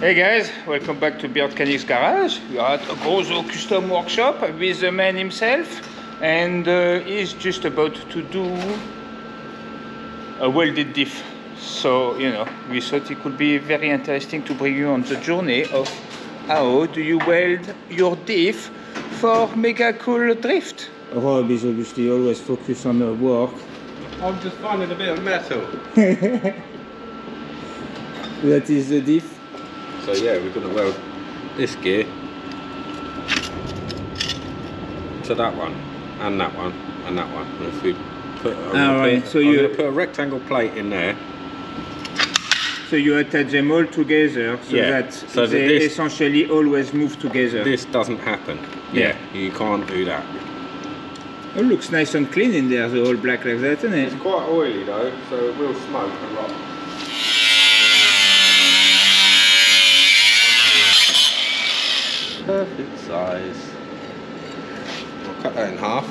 Hey guys, welcome back to Beardchanics garage. We are at a Gonzo Custom workshop with the man himself and uh, he's just about to do a welded diff. So, you know, we thought it could be very interesting to bring you on the journey of how do you weld your diff for mega cool drift. Rob is obviously always focused on the work. I'm just finding a bit of metal. That is the diff. So yeah, we're going to weld this gear to that one, and that one, and that one. And if we put, I'm right, put, so I'm you- put a rectangle plate in there. So you attach them all together so Yeah, that so that they this- essentially always move together. This doesn't happen. Yeah. you can't do that. It looks nice and clean in there, the whole black like that, isn't it? It's quite oily though, so it will smoke a lot. Perfect size. I'll cut that in half.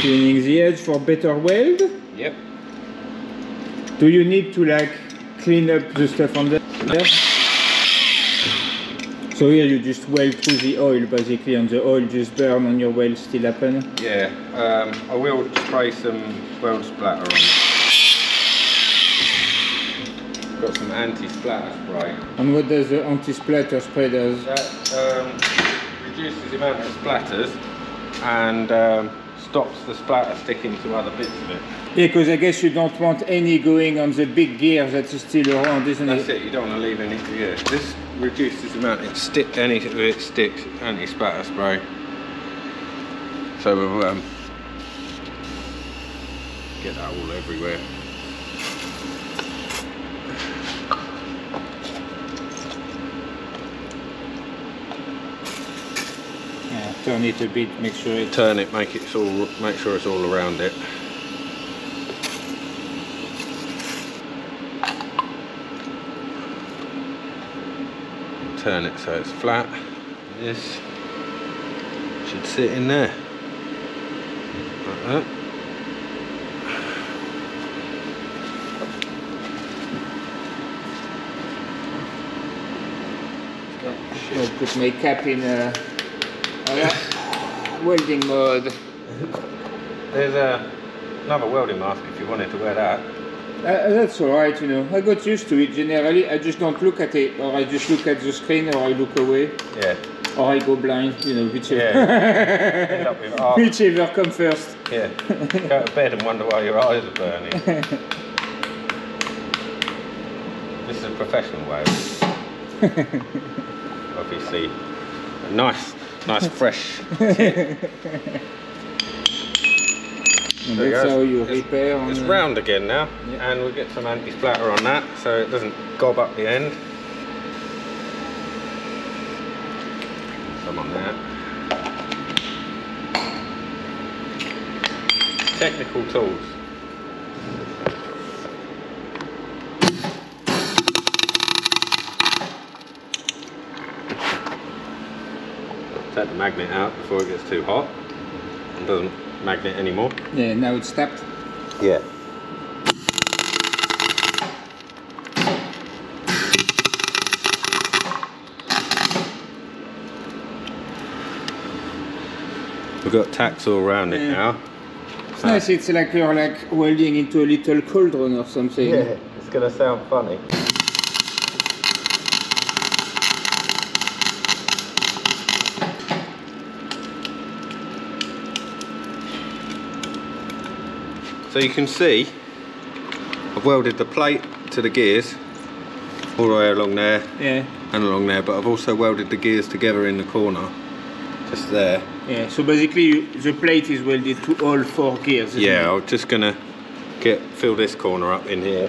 Cleaning the edge for better weld. Yep. Do you need to like clean up the stuff on there? So here you just weld through the oil basically and the oil just burn and your weld still happen. Yeah, um, I will spray some weld splatter on. Got some anti-splatter spray. And what does the anti-splatter spray does? That um, reduces the amount of splatters and um, stops the splatter sticking to other bits of it. Yeah, because I guess you don't want any going on the big gear that is still around, isn't That's it? it, you don't want to leave any. Yeah, this reduces the amount it stick any of it sticks anti-splatter spray. So we'll um, get that all everywhere. Yeah, turn it a bit, make sure it Turn it, make it all, make sure it's all around it. Turn it so it's flat. This should sit in there. Like that. I'll put my cap in uh, uh, welding mode. There's a, another welding mask if you wanted to wear that. Uh, that's alright, you know. I got used to it generally. I just don't look at it, or I just look at the screen, or I look away, Yeah. or I go blind, you know, whichever, End up with half- whichever comes first. Yeah. Go to bed and wonder why your eyes are burning. this is a professional wave. Obviously, a nice, nice fresh. And There you that's go. how you It's- on It's the- round again now, Yeah. and we'll get some anti-splatter on that so it doesn't gob up the end. Some on there. Technical tools. Take the magnet out before it gets too hot and doesn't magnet anymore. Yeah, now it's tapped. Yeah. We've got tacks all around it Yeah. now. It's nice. It's like you're like welding into a little cauldron or something. Yeah, it's gonna sound funny. So you can see I've welded the plate to the gears all the way along there Yeah. and along there, but I've also welded the gears together in the corner, just there. Yeah. So basically, the plate is welded to all four gears. Yeah, it? I'm just gonna get fill this corner up in here.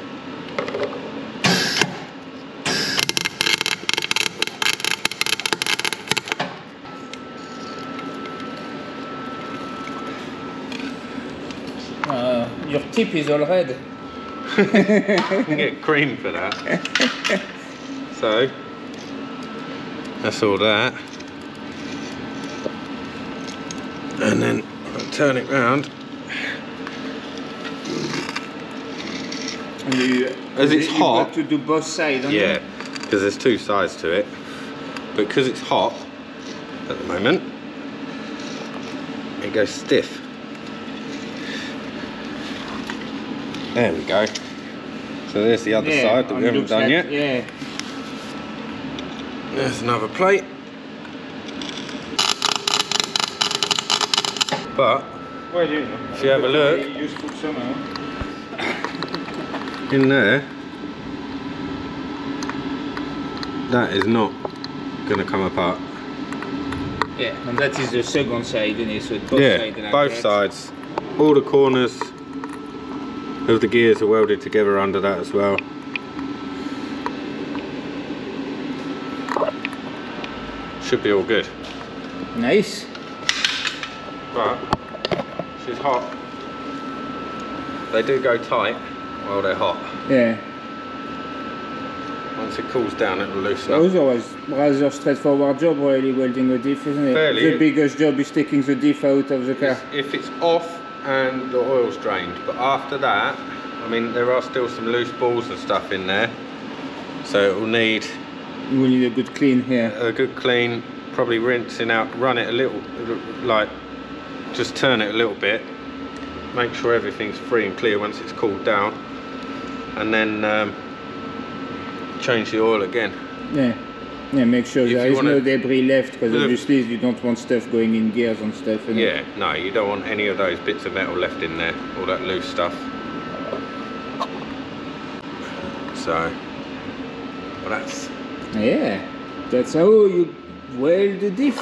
Uh, your tip is all red. You can get cream for that. so that's all that. And then I'll turn it round. And you, As it's you hot- got to do both sides. don't Yeah, because there's two sides to it. But because it's hot at the moment, it goes stiff. There we go. So there's the other Yeah, side that we haven't done like- yet. Yeah. There's another plate. But Well, you know. If you have a look. Very Useful somehow. in there, that is not going to come apart. Yeah, and that is the second side, isn't it? So both yeah, sides both sides. All the corners of the gears are welded together under that as well. Should be all good. Nice. But she's hot. They do go tight while they're hot. Yeah. Once it cools down, it'll loosen up. otherwise, rather straightforward job really welding a diff, isn't it? Fairly. The biggest job is taking the diff out of the car. If it's off and the oil's drained, but after that, I mean, there are still some loose balls and stuff in there, so it will need You will need a good clean here. a good clean, probably rinsing out, run it a little, like, just turn it a little bit, make sure everything's free and clear once it's cooled down, and then um, change the oil again. Yeah. Yeah, make sure If there is no debris left because obviously you don't want stuff going in gears and stuff. Yeah, no, you don't want any of those bits of metal left in there, all that loose stuff. So, well, that's Yeah. That's how you weld the diff.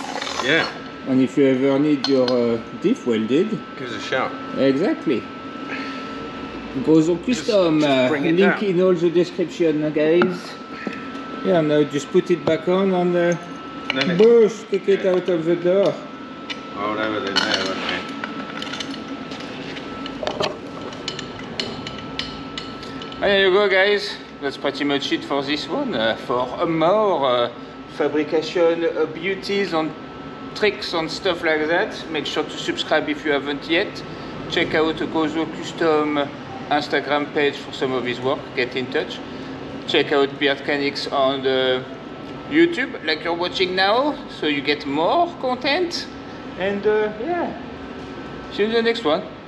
yeah. And if you ever need your uh, diff welded, Give us a shout. exactly. Gonzo Custom, just uh, bring it link down. in all the description, uh, guys. Yeah, now just put it back on and uh, Then Bush, take it out of the door. oh, they were in there, they? And there you go, guys. That's pretty much it for this one. Uh, for more uh, fabrication uh, beauties and tricks and stuff like that, make sure to subscribe if you haven't yet. Check out Gozo Custom Instagram page for some of his work. Get in touch. Check out Beard on the YouTube, like you're watching now, so you get more content. And uh, yeah, see you in the next one. See ya. Bye.